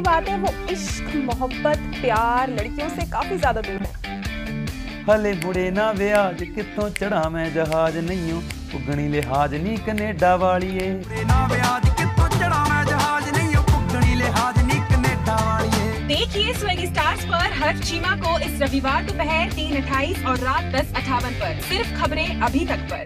की बात है वो इश्क मोहब्बत प्यार लड़कियों से काफ़ी ज़्यादा दूर है। ਹਲੇ ਮੁੜੇ ਨਾ ਵਿਆਜ ਕਿੱਥੋਂ ਚੜਾ ਮੈਂ ਜਹਾਜ਼ ਨਹੀਂ ਪੁੱਗਣੀ ਲਿਹਾਜ਼ ਨਹੀਂ ਕੈਨੇਡਾ ਵਾਲੀਏ ਨਾ ਵਿਆਜ ਕਿੱਥੋਂ ਚੜਾ ਮੈਂ ਜਹਾਜ਼ ਪੁੱਗਣੀ ਲਿਹਾਜ਼ ਨਹੀਂ ਕੈਨੇਡਾ ਵਾਲੀਏ देखिए स्वेगी स्टार्स पर हर चीमा को इस रविवार दोपहर तीन अट्ठाईस और रात दस अठावन पर सिर्फ़ खबरें अभी तक पर।